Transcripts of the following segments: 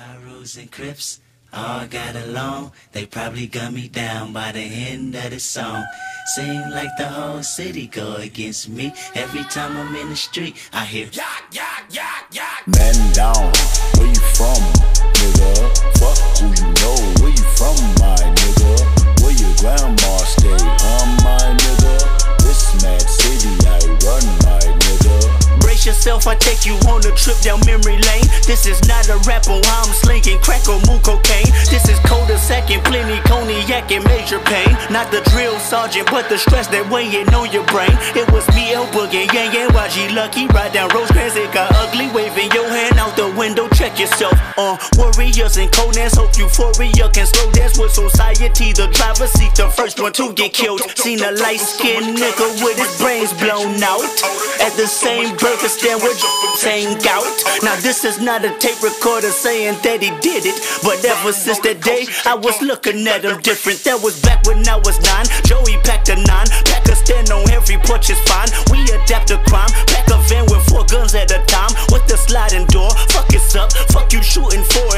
Pyrus and Crips all got along. They probably gun me down by the end of the song. Seem like the whole city go against me. Every time I'm in the street, I hear yak, yak, yak, yak. Man down, where you from, trip down memory lane. This is not a rapper, oh, I'm slinging crack or moon cocaine. Is plenty cognac and major pain. Not the drill sergeant, but the stress that weighing on your brain. It was me, El Boogie, Yang Yang, YG Lucky. Ride down Rosecrans, it got ugly. Waving your hand out the window, check yourself. Uh, warriors and conans, hope euphoria can slow dance with society. The driver seat, the first one to get killed. Seen a light skinned nigga with his brains blown out. At the same burger stand with same gout. Now this is not a tape recorder saying that he did it. But ever since that day, I was looking at him different. That was back when I was nine. Joey packed a nine. Stand on every porch is fine. We adapt to crime. Pack a van with four guns at a time. With the sliding door. Fuck it's up. Fuck you shooting for.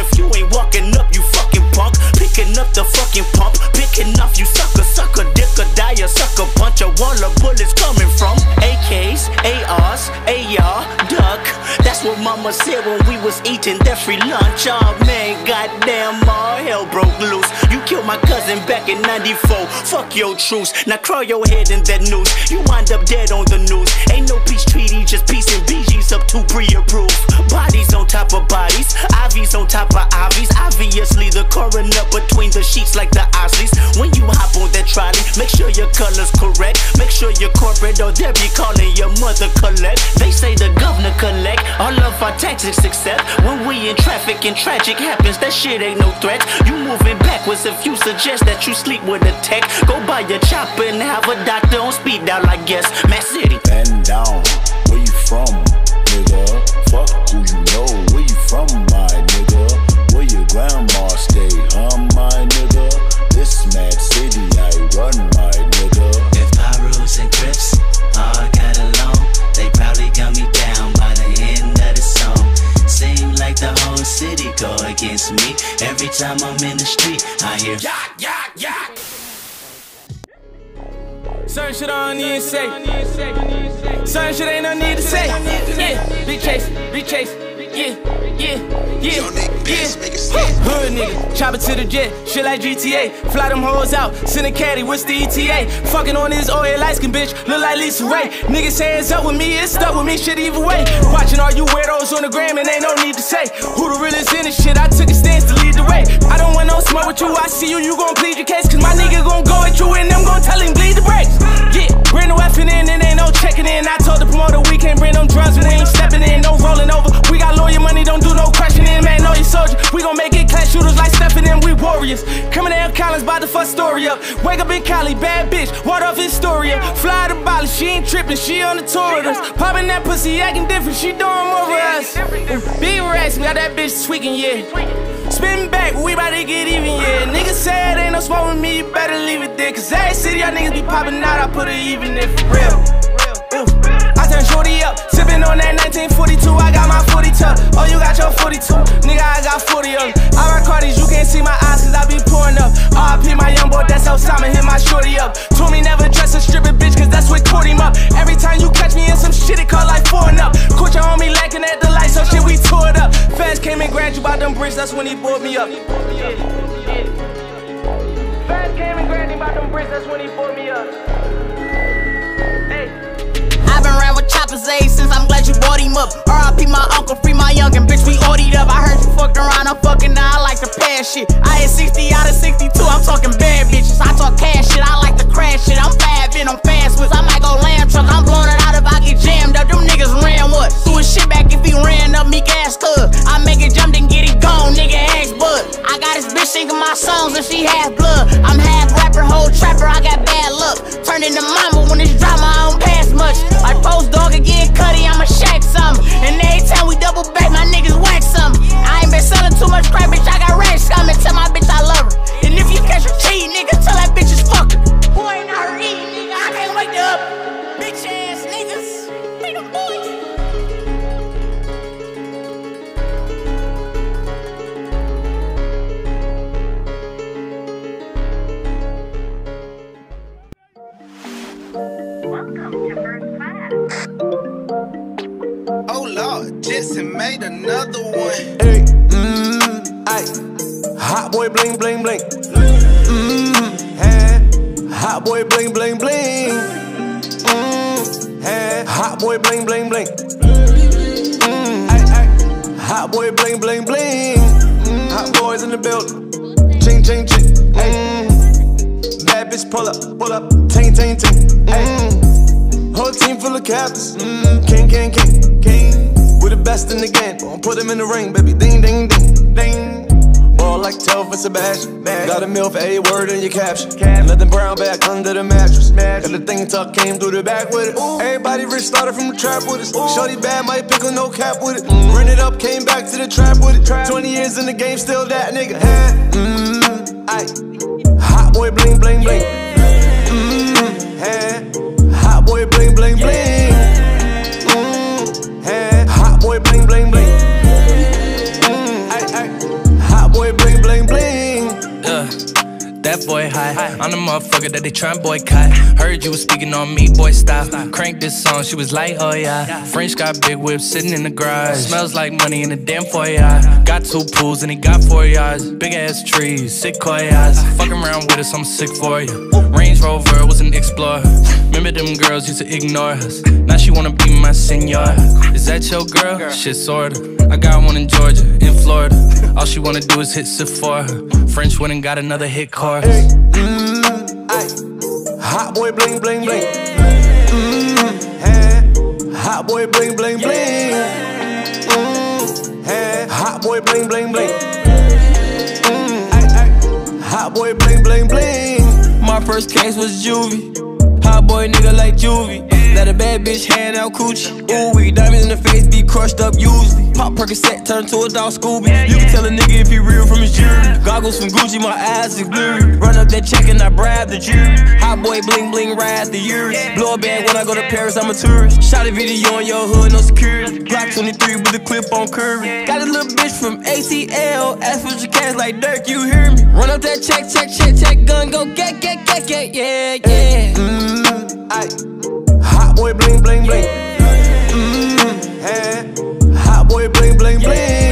Lunch. Oh man, goddamn, all hell broke loose. You killed my cousin back in 94. Fuck your truce. Now crawl your head in that noose. You wind up dead on the news. Ain't no peace treaty, just peace and BG's up to pre-approved. Bodies on top of bodies, IVs on top of IVs. Obviously, the coroner between the sheets like the Osleys. When you hop on that trolley, make sure your color's correct. Make sure you're corporate or they'll be calling your mother collect. They say the our taxes except when we in traffic and tragic happens. That shit ain't no threat. You moving backwards if you suggest that you sleep with a tech. Go buy your chopper and have a doctor on speed dial, I guess. Mass City. Man down, where you from, nigga? Fuck who you know, where you from, my nigga? Against me. Every time I'm in the street, I hear yak, yak, yak. Certain shit I don't need to say. Certain shit ain't no need to say. Yeah, big chase, big chase. Yeah, yeah, yeah, yeah. Hood nigga, chop it to the jet, shit like GTA. Fly them hoes out, send a caddy, what's the ETA? Fucking on this oil light skin bitch, look like Lisa Ray. Niggas say it's up with me, it's stuck with me, shit either way. Watching all you weirdos on the gram and ain't no need to say who the realest in this shit. I took a stance to lead the way. I don't want no smoke with you, I see you, you gon' plead your case. Cause my nigga gon' go at you and I'm gon' tell him bleed the brakes. Yeah, bring the weapon in and ain't no checking in. I told the promoter we can't bring them drugs, but we ain't stepping in, no rolling over. Warriors. Coming down Collins, bout to fuck story up. Wake up in Cali, bad bitch, water off Historia. Fly to Bali, she ain't tripping, she on the tour with us. Popping that pussy, acting different, she doing more for us. Big racks, we got that bitch tweaking, yeah. Spin back, we bout to get even, yeah. Niggas say it ain't no smoke with me, you better leave it there. Cause every city y'all niggas be popping out, I put it even if for real. Ooh. I turn shorty up, sippin' on that 1942. I got my 40 tuck. Oh, you got your 42. Nigga, I got 40 of them. I rock Cardi's, you can't see my eyes cause I be pouring up. RP my young boy, that's Simon hit my shorty up. Told me never dress a strippin' bitch cause that's what caught him up. Every time you catch me in some shit, it call like four and up. Caught your homie lacking at the light, so shit, we tore it up. Fans came and grabbed you by them bricks, that's when he bought me up. Fans came and grabbed you by them bricks, that's when he bought me up. Hey. I've been around with choppers A since I'm glad you bought him up. RIP my uncle, free my youngin', bitch, we OD'd up. I heard you fucked around, I'm fucking now, I like to pass shit. I hit 60 out of 62, I'm talking bad bitches. I talk cash shit, I like to crash shit. I'm fast, I'm fast with. I might go lamb truck, I'm blowing it out if I get jammed up. Them niggas ran what? Doing shit back if he ran up, me gas cuz. I make it jump, then get it gone, nigga ass bud. I got this bitch singing my songs and she half dog again, cutty, I'ma shack some. And every time we double back, my niggas whack some. I ain't been selling too Another one. Hey, mmm, aye. Hot boy bling bling bling. Mmm, hey. Hot boy bling bling bling. Mmm, hey. Hot boy bling bling bling. Mmm, aye, aye. Hot boy bling bling bling. Mm, hot boys in the building. Ching ching ching. Mmm. Bad bitch pull up, pull up. Ting ting ting. Mmm. Whole team full of captains. Mmm. King king king king. Best in the game. Won't put them in the ring, baby. Ding, ding, ding, ding. Ball like tell for Sebastian. Got a meal for a word in your caption. Let them brown back under the mattress. And the thing tuck came through the back with it. Everybody rich started from the trap with us. Shorty bad, might pick no cap with it. Run it up, came back to the trap with it. 20 years in the game, still that nigga. Mmm, aye. Hot boy bling, bling, bling. Mmm, hot boy bling, bling, bling boy high. I'm the motherfucker that they tryin' boycott. Heard you was speaking on me, boy style. Crank this song, she was like, oh yeah. French got big whips sitting in the garage. Smells like money in the damn foyer. Got two pools and he got four yards. Big ass trees, sick koyas. Fucking around with us, I'm sick for you. Range Rover was an explorer. Remember them girls used to ignore us. Now she wanna be my senor. Is that your girl? Shit, sorta. I got one in Georgia, in Florida. All she wanna do is hit Sephora. French went and got another hit chorus. Hey, mm, Hot boy bling bling bling. Mm, hey. Hot boy bling bling bling. Mm, hey. Hot boy bling bling bling. Mm, Hot boy bling bling bling. My first case was juvie. Hot boy nigga like juvie. Let a bad bitch hand out coochie. Ooh, we diamonds in the face be crushed up usually. Pop Percocet turn to a dog Scooby. You can tell a nigga if he real from his jewelry. Goggles from Gucci, my eyes is blurry. Run up that check and I bribe the jury. Hot boy bling bling ride the years. Blow a bag when I go to Paris, I'm a tourist. Shot a video on your hood, no security. Glock 23 with a clip on curvy. Got a little bitch from ATL. Ask for your cash like Dirk, you hear me? Run up that check, check, check, check, gun, go get, get, get, get, yeah, yeah. Mm, I Hot boy bling bling bling. Mmm, hey. Hot boy bling bling bling.